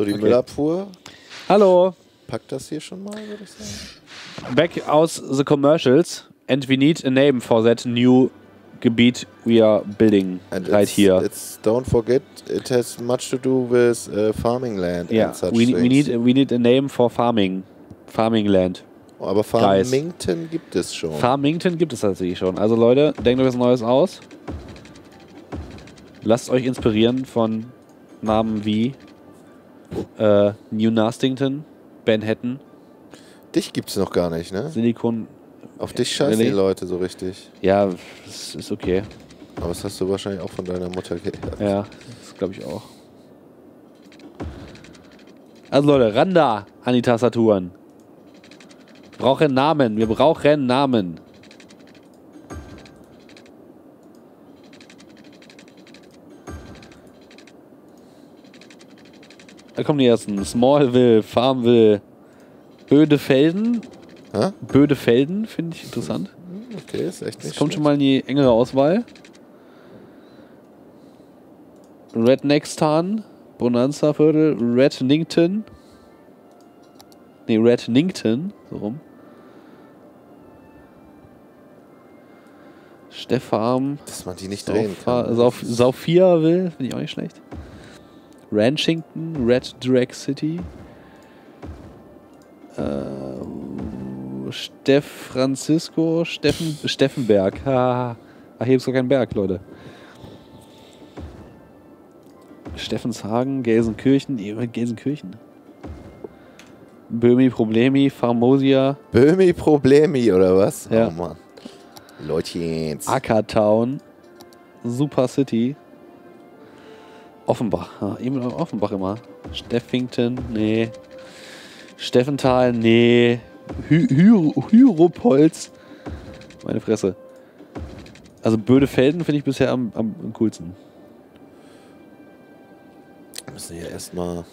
So, die Okay. Müllabfuhr. Hallo. Packt das hier schon mal, würde ich sagen. Back aus the commercials. And we need a name for that new Gebiet we are building And right it's, here. It's, don't forget, it has much to do with uh, farming land Yeah, and such we, we things. need we need a name for farming, farming land. Aber Guys. Farmington gibt es schon. Farmington gibt es tatsächlich schon. Also Leute, denkt euch was Neues aus. Lasst euch inspirieren von Namen wie äh, New Nastington, Manhattan, Dich gibt's noch gar nicht, ne? Silicon. Auf dich scheißen Really? die Leute so richtig. Ja, das ist okay. Aber das hast du wahrscheinlich auch von deiner Mutter geerbt. Ja, das glaube ich auch. Also Leute, ran da an die Tastaturen. Brauchen Namen. Wir brauchen Namen. Da kommen die ersten. Smallville, Farmville, Bödefelden. Hä? Bödefelden finde ich interessant. Okay, ist echt nicht Das kommt schon mal in die engere Auswahl. Redneckstan, Bonanza Viertel, Rednington. Nee, Rednington, so rum. Stefan, Dass man die nicht drehen kann. Sauf Saufia will, finde ich auch nicht schlecht. Ranchington, Red Drag City. Äh, Steff Francisco, Steffen, Steffenberg. Ah, ach, hier ist gar kein Berg, Leute. Steffenshagen, Gelsenkirchen, Gelsenkirchen. Böhmi Problemi, Farmosia, Böhmi Problemi, oder was? Ja. Oh Mann. Leutchens. Ackertown, Super City, Offenbach. Ja, eben Offenbach immer. Steffington, nee. Steffenthal, nee. Hy Hy Hyropolz. Meine Fresse. Also Bödefelden finde ich bisher am, am, am coolsten. müssen hier erstmal.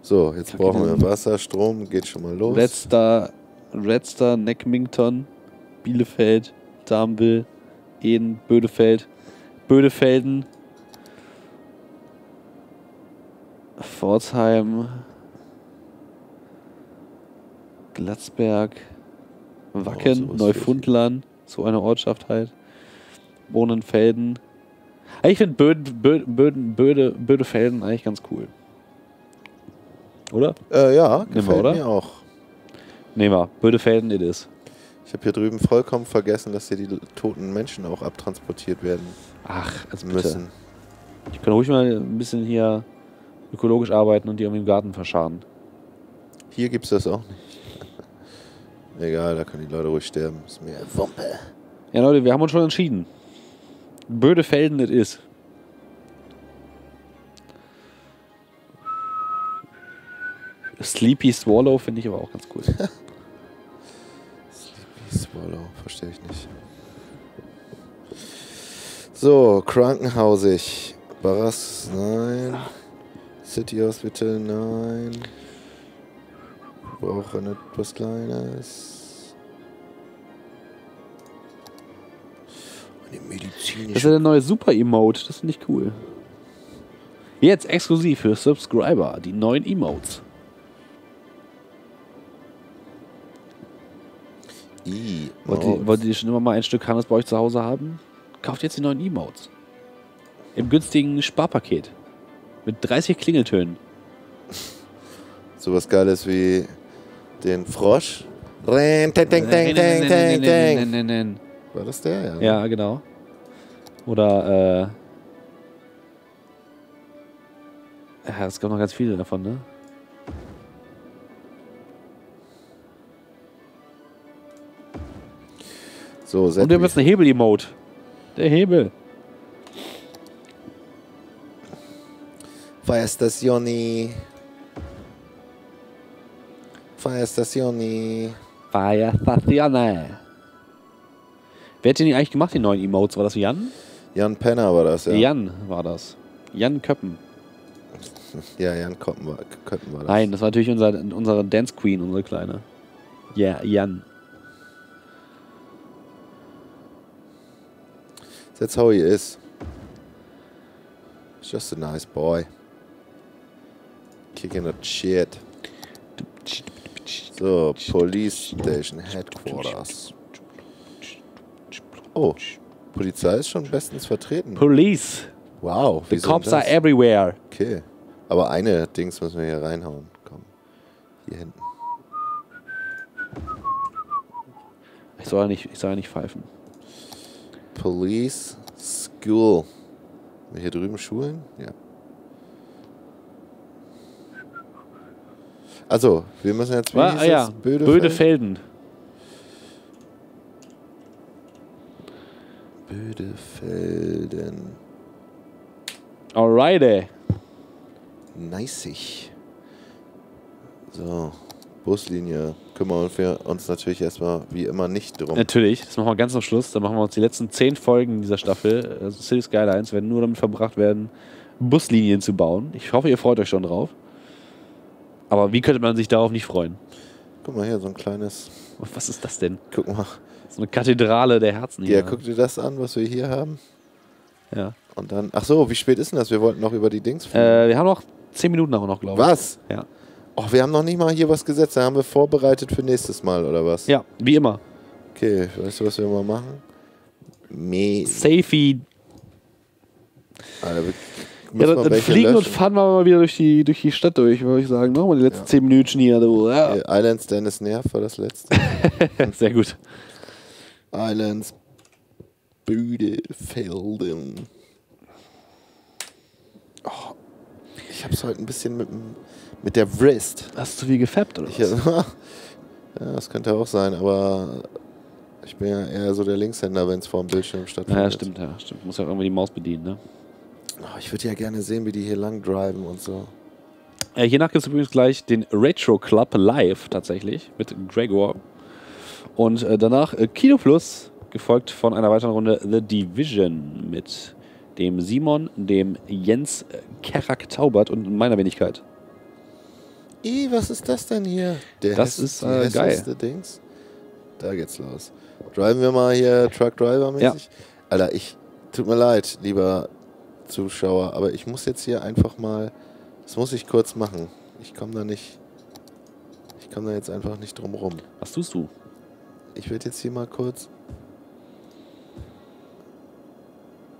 So, jetzt Kacke, brauchen wir Wasser, Strom, geht schon mal los. Letzter, Redster, Neckmington, Bielefeld, Darmville, Eden, Bödefeld, Bödefelden, Pforzheim, Glatzberg, Wacken, Oh, Neufundland, so eine Ortschaft halt, Bohnenfelden. Ich finde Böden, Böden, Böden, Böde, Bödefelden eigentlich ganz cool. Oder? Äh, ja, wir, gefällt oder? mir auch. Nehmen wir. Bödefelden it is. Ich habe hier drüben vollkommen vergessen, dass hier die toten Menschen auch abtransportiert werden Ach, also bitte. müssen. Ich kann ruhig mal ein bisschen hier ökologisch arbeiten und die irgendwie im Garten verscharen. Hier gibt's das auch nicht. Egal, da können die Leute ruhig sterben. Ist mir Wumpe. Ja, Leute, wir haben uns schon entschieden. Bödefelden it is. Sleepy Swallow finde ich aber auch ganz cool. Swallow, verstehe ich nicht. So, Krankenhausig. Barras, nein. City Hospital, nein. Brauche etwas Kleines. Eine Das ist medizinische. ja der neue Super-Emote. Das finde ich cool. Jetzt exklusiv für Subscriber. Die neuen Emotes. I. Wollt, wollt ihr schon immer mal ein Stück Hannes bei euch zu Hause haben? Kauft jetzt die neuen Emotes. Im günstigen Sparpaket. Mit 30 Klingeltönen. Sowas Geiles wie den Frosch. War das der? Ja. Ja, genau. Oder, äh. Ja, es gab noch ganz viele davon, ne? So, Und wir haben jetzt eine Hebel-Emote. Der Hebel. Fire Statione. Wer hat den eigentlich gemacht, die neuen Emotes? War das Jan? Jan Penner war das, ja. Jan war das. Jan Köppen. Ja, Jan Koppen war, Köppen war das. Nein, das war natürlich unser, unsere Dance Queen, unsere kleine. Ja, Jan. That's how he is. He's just a nice boy. Kicking the shit. So, Police Station Headquarters. Oh, Polizei ist schon bestens vertreten. Police. Wow, The cops are everywhere. Okay, aber eine Dings müssen wir hier reinhauen. Komm, hier hinten. Ich soll ja nicht, ich soll ja nicht pfeifen. Police School. Hier drüben Schulen? Ja. Also, wir müssen jetzt wie Ah, ja, es? Bödefeld? Bödefelden. Bödefelden. Alrighty. Nicig. So, Buslinie. Kümmern wir uns natürlich erstmal wie immer nicht drum. Natürlich, das machen wir ganz am Schluss. Dann machen wir uns die letzten zehn Folgen dieser Staffel. Also City Skylines werden nur damit verbracht werden, Buslinien zu bauen. Ich hoffe, ihr freut euch schon drauf. Aber wie könnte man sich darauf nicht freuen? Guck mal hier, so ein kleines. Was ist das denn? Guck mal. So eine Kathedrale der Herzen Ja, hier. guck dir das an, was wir hier haben. Ja. Und dann. Ach so, wie spät ist denn das? Wir wollten noch über die Dings fliegen. Äh, wir haben noch zehn Minuten auch noch, glaube ich. was? Ja. Och, wir haben noch nicht mal hier was gesetzt. Da haben wir vorbereitet für nächstes Mal, oder was? ja, wie immer. Okay, weißt du, was wir mal machen? Me Safety. Alter, Ja, dann, dann fliegen und löschen. fahren wir mal wieder durch die, durch die Stadt durch, würde ich sagen. Machen wir die letzten Ja. zehn Minuten hier. Du. Ja. Islands Dennis Nerv war das letzte. Sehr gut. Islands Büdefelden. Oh, ich hab's heute ein bisschen mit, mit der Wrist. Hast du viel gefappt, oder Ich, was? ja, das könnte auch sein, aber ich bin ja eher so der Linkshänder, wenn es vor dem Bildschirm stattfindet. Ja, stimmt, ja, stimmt. Muss ja irgendwie die Maus bedienen, ne? Oh, ich würde ja gerne sehen, wie die hier lang driven und so. Äh, hiernach gibt es übrigens gleich den Retro Club live tatsächlich mit Gregor. Und äh, danach äh, Kino Plus, gefolgt von einer weiteren Runde The Division mit dem Simon, dem Jens äh, Kerak Taubert und meiner Wenigkeit. Ih, was ist das denn hier? Der Das ist, äh, geil. Dings. Da geht's los. Driven wir mal hier Truck Driver mäßig. Alter, ich tut mir leid, lieber Zuschauer, aber ich muss jetzt hier einfach mal, das muss ich kurz machen. Ich komme da nicht, ich komme da jetzt einfach nicht drum rum. Was tust du? Ich werde jetzt hier mal kurz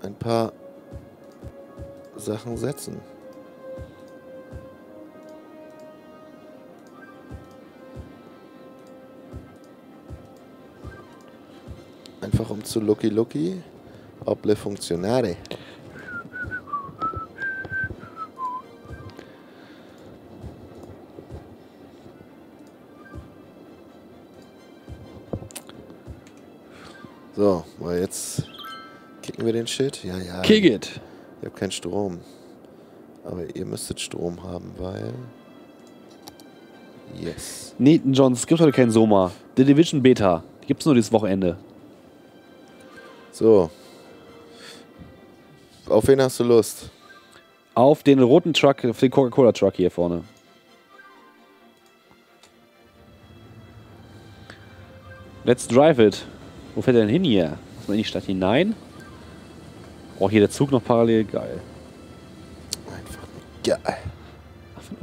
ein paar Sachen setzen. Einfach um zu Lucky Lucky, ob le So, mal jetzt kicken wir den Shit. Ja, ja. Kick it! Ich habe keinen Strom. Aber ihr müsstet Strom haben, weil. Yes. Nee, John, es gibt heute keinen Soma. The Division Beta. Die gibt's nur dieses Wochenende. So. Auf wen hast du Lust? Auf den roten Truck, auf den Coca-Cola-Truck hier vorne. Let's drive it. Wo fährt er denn hin hier? Muss man in die Stadt hinein? Oh, hier der Zug noch parallel. Geil. Einfach nur geil.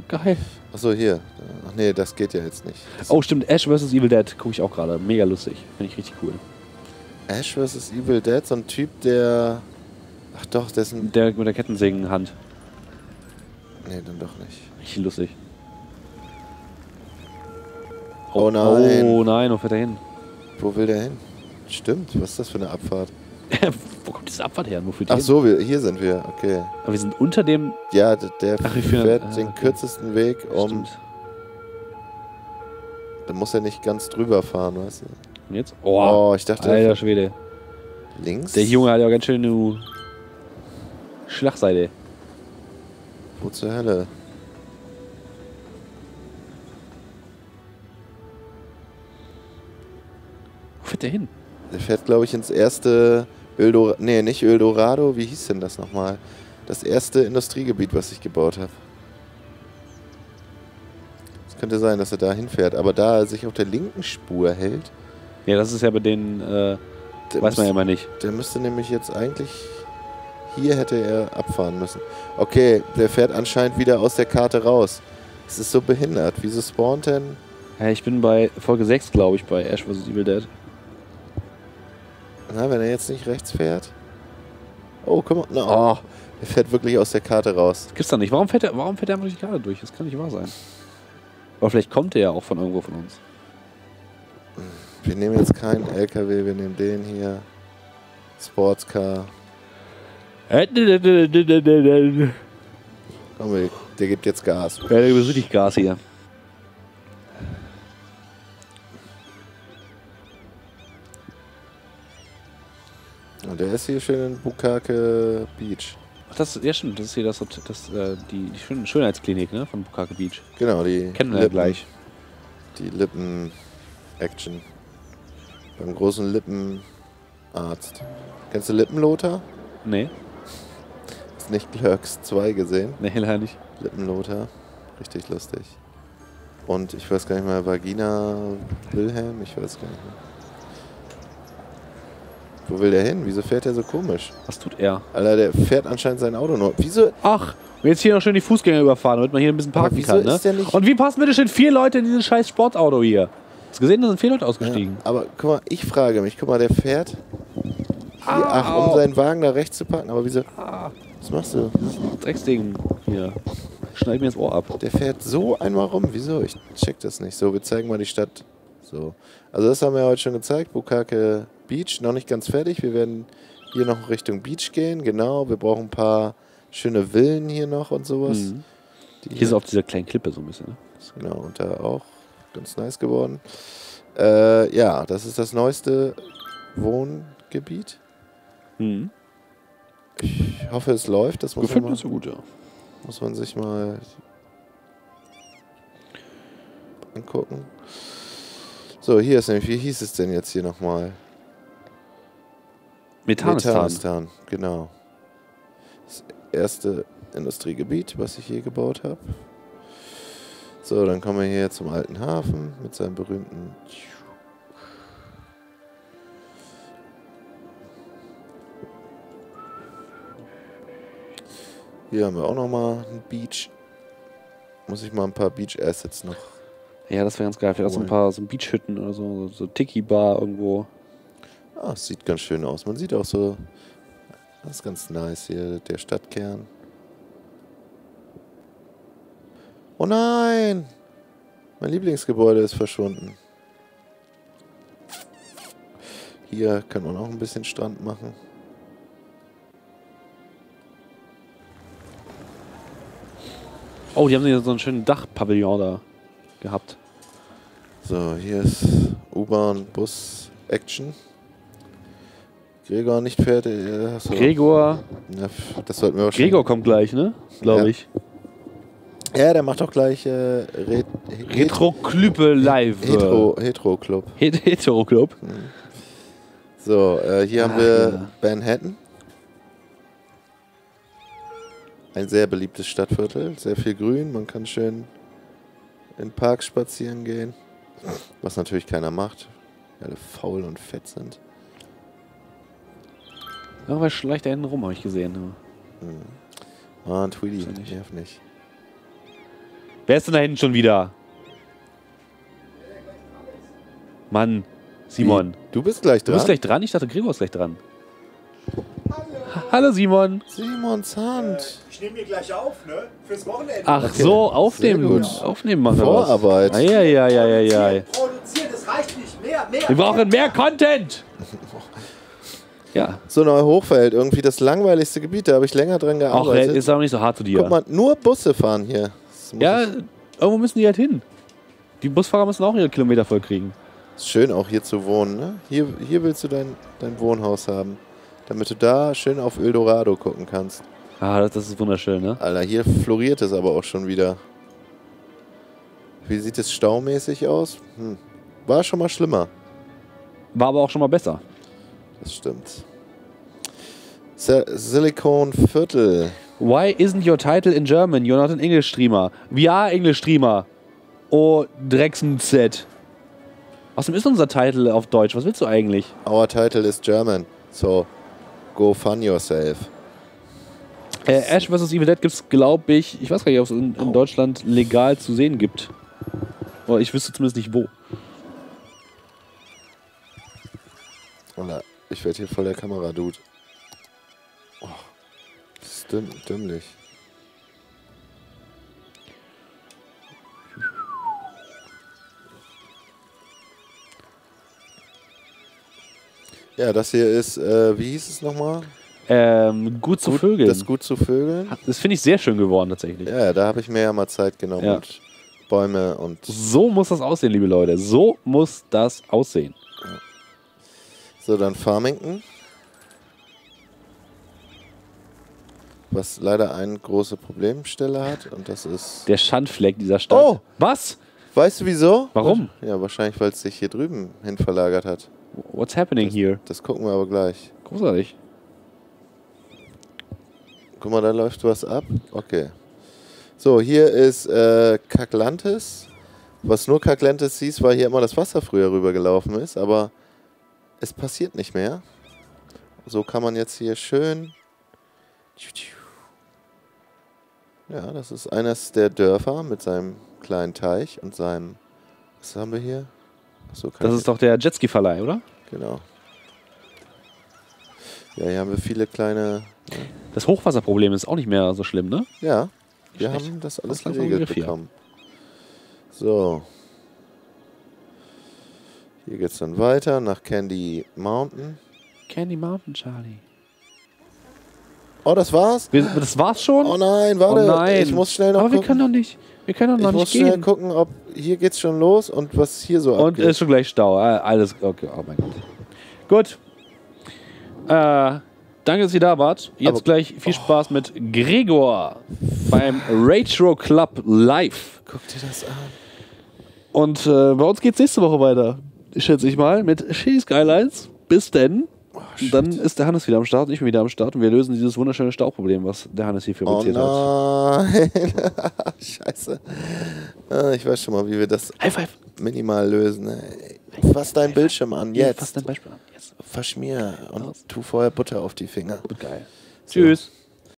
Geil. Achso, hier. Ach nee, das geht ja jetzt nicht. Das Oh, stimmt. Ash vs. Evil Dead gucke ich auch gerade. Mega lustig. Finde ich richtig cool. Ash vs. Evil Dead, so ein Typ, der. Ach doch, dessen. Der mit der Kettensägenhand. Nee, dann doch nicht. Richtig lustig. Oh nein. Oh nein, wo fährt er hin? Wo will der hin? Stimmt, was ist das für eine Abfahrt? wo kommt diese Abfahrt her? Wo führt die Ach so, wir, hier sind wir. Okay. Aber wir sind unter dem. Ja, d- der Ach, führen- fährt ah, den okay. kürzesten Weg, um. Stimmt. Da muss er nicht ganz drüber fahren, weißt du? Und jetzt? Oh, Oh, ich dachte, alter Schwede. links. Der Junge hat ja ganz schön eine Schlagseite. Wo zur Hölle? Wo fährt der hin? Der fährt, glaube ich, ins erste Öldorado. Nee, nicht Öldorado. Wie hieß denn das nochmal? Das erste Industriegebiet, was ich gebaut habe. Es könnte sein, dass er da hinfährt. Aber da er sich auf der linken Spur hält, Ja, das ist ja bei denen, äh, weiß man ja müsste, immer nicht. der müsste nämlich jetzt eigentlich. Hier hätte er abfahren müssen. Okay, der fährt anscheinend wieder aus der Karte raus. Es ist so behindert. Wieso spawnt denn? Ja, ich bin bei Folge 6, glaube ich, bei Ash vs. Evil Dead. Na, wenn er jetzt nicht rechts fährt. Oh, komm mal. Na, oh, er fährt wirklich aus der Karte raus. Das gibt's doch nicht. Warum fährt er, warum fährt er einfach durch die Karte durch? Das kann nicht wahr sein. Aber vielleicht kommt er ja auch von irgendwo von uns. Wir nehmen jetzt keinen LKW, wir nehmen den hier. Sportscar. Ja, Komm, der gibt jetzt Gas. der gibt richtig Gas hier. Und der ist hier schön in Bukake Beach. Ach, das, ja stimmt, das ist hier das, das, äh, die, die Schön Schönheitsklinik ne, von Bukake Beach. Genau, die Kennen wir ja gleich. Die Lippen-Action. Beim großen Lippenarzt. Kennst du Lippenlothar? Nee, Hast nicht Clerks 2 gesehen? nee, leider nicht. Lippenlothar. Richtig lustig. Und ich weiß gar nicht mehr, Vagina Wilhelm? Ich weiß gar nicht mehr. Wo will der hin? Wieso fährt er so komisch? Was tut er? Alter, der fährt anscheinend sein Auto nur. Wieso? Ach, und jetzt hier noch schön die Fußgänger überfahren, damit man hier ein bisschen parken kann. Ne? Und wie passen bitte schön vier Leute in dieses scheiß Sportauto hier? Hast du gesehen, da sind vier Leute ausgestiegen. Ja, aber guck mal, ich frage mich, guck mal, der fährt. Hier, ach, um Au. seinen Wagen da rechts zu parken. Aber wieso? Ah, Was machst du? Drecksding hier. Schneid mir das Ohr ab. Der fährt so einmal rum. Wieso? Ich check das nicht. So, wir zeigen mal die Stadt. So. Also das haben wir heute schon gezeigt. Bukake Beach, noch nicht ganz fertig. Wir werden hier noch Richtung Beach gehen. Genau. Wir brauchen ein paar schöne Villen hier noch und sowas. Mhm. Hier ist auf dieser kleinen Klippe so ein bisschen. Ne? Genau, und da auch ganz nice geworden. Äh, ja, das ist das neueste Wohngebiet. Mhm. Ich hoffe, es läuft. Das muss, man, Gefällt mal, mir so gut, ja. muss man sich mal angucken. So, hier ist nämlich, wie hieß es denn jetzt hier nochmal? Methanistan. Methanistan, genau. Das erste Industriegebiet, was ich je gebaut habe. So, dann kommen wir hier zum alten Hafen mit seinem berühmten. Hier haben wir auch nochmal einen Beach. Muss ich mal ein paar Beach Assets noch. Ja, das wäre ganz geil. Vielleicht auch so ein Cool. paar so Beachhütten oder so, so, so Tiki-Bar irgendwo. Ah, es sieht ganz schön aus. Man sieht auch so. Das ist ganz nice hier, der Stadtkern. Oh nein! Mein Lieblingsgebäude ist verschwunden. Hier können wir noch ein bisschen Strand machen. Oh, die haben hier so einen schönen Dachpavillon da gehabt. So, hier ist U-Bahn, Bus, Action. Gregor nicht fertig. äh, So. Gregor. Ja, das sollten wir wahrscheinlich. Gregor kommt gleich, ne? Glaube Ja. ich. Ja, der macht doch gleich äh, Re Retro, Retro-Klüppe live. Hetero, Hetero Club. Het Hetero-Club. So, äh, hier haben Ach, wir ja. Manhattan. Ein sehr beliebtes Stadtviertel, sehr viel Grün. Man kann schön in Parks spazieren gehen. Was natürlich keiner macht, alle faul und fett sind. Irgendwas schleicht da hinten rum, habe ich gesehen. Ah, Tweety, Ist er nicht. nerv nicht. Wer ist denn da hinten schon wieder? Mann, Simon. Wie? Du bist gleich Du dran. bist gleich dran? Ich dachte, Gregor ist gleich dran. Hallo Simon. Simons Hand. Ich nehme mir gleich auf, ne? Fürs Wochenende. Ach Okay. so, aufnehmen. Gut. Aufnehmen machen wir was. Vorarbeit. Eieieiei. Produzieren, das reicht nicht. Mehr, mehr. Wir brauchen mehr Content. Ja. So Neu-Hochfeld, irgendwie das langweiligste Gebiet. Da habe ich länger dran Auch gearbeitet. ist auch nicht so hart zu dir. Guck mal, nur Busse fahren hier. Ja, irgendwo müssen die halt hin. Die Busfahrer müssen auch ihre Kilometer voll kriegen. Ist schön auch hier zu wohnen, ne? Hier, hier willst du dein, dein Wohnhaus haben. Damit du da schön auf Eldorado gucken kannst. Ah, das, das ist wunderschön, ne? Alter, hier floriert es aber auch schon wieder. Wie sieht es staumäßig aus? Hm. War schon mal schlimmer. War aber auch schon mal besser. Das stimmt. Si- Silicon Viertel. Why isn't your title in German? You're not an English streamer. We are English streamer. Oh, Drecksen Z. Außerdem ist unser Titel auf Deutsch. Was willst du eigentlich? Our title is German. So, go fun yourself. Äh, Ash vs. Evil Dead gibt es, glaube ich, ich weiß gar nicht, ob es in, in Deutschland legal zu sehen gibt. Oder ich wüsste zumindest nicht wo. Alter, ich werde hier voll der Kamera-Dude. Oh, das ist dümm, dümmlich. Ja, das hier ist, äh, wie hieß es nochmal? Ähm, gut zu Vögeln. Das gut zu Vögeln. Das finde ich sehr schön geworden tatsächlich. Ja, da habe ich mir ja mal Zeit genommen Ja. und Bäume und So muss das aussehen, liebe Leute. So muss das aussehen. so dann Farmington. Was leider eine große Problemstelle hat und das ist. Der Schandfleck dieser Stadt. Oh! Was? Weißt du wieso? Warum? Ja, wahrscheinlich, weil es sich hier drüben hin verlagert hat. What's happening here? Das gucken wir aber gleich. Großartig. Guck mal, da läuft was ab. Okay. So, hier ist äh, Kaklantis. Was nur Kaklantis hieß, weil hier immer das Wasser früher rübergelaufen ist, aber es passiert nicht mehr. So kann man jetzt hier schön. Ja, das ist eines der Dörfer mit seinem kleinen Teich und seinem. Was haben wir hier? Kann Das ist doch der Jetski-Verleih, oder? Genau. Ja, hier haben wir viele kleine. Das Hochwasserproblem ist auch nicht mehr so schlimm, ne? Ja, wir Schlecht. haben das alles geregelt hier. bekommen. So. Hier geht's dann weiter nach Candy Mountain. Candy Mountain, Charlie. Oh, das war's? Wir, das war's schon? Oh nein, warte. Oh nein. Ich muss schnell noch Aber wir gucken. können doch nicht. Wir können doch noch ich muss nicht schnell gehen. gucken, ob hier geht's schon los und was hier so Und abgeht. ist schon gleich Stau. Äh, Alles, okay, oh mein Gott. Gut. Äh, danke, dass ihr da wart. Jetzt Aber- gleich viel Spaß mit Gregor beim Retro Club Live. Guck dir das an. Und äh, bei uns geht's nächste Woche weiter. Schätze ich mal. Mit Shitty Skylines. Bis denn. Oh, Und dann ist der Hannes wieder am Start, ich bin wieder am Start und wir lösen dieses wunderschöne Stauproblem, was der Hannes hier Oh fabriziert hat. nein. Scheiße. Ah, Ich weiß schon mal, wie wir das High five. minimal lösen. Fass deinen Bildschirm an, jetzt. Fass dein Beispiel an. Jetzt. Verschmier und tu vorher Butter auf die Finger. Geil. Tschüss.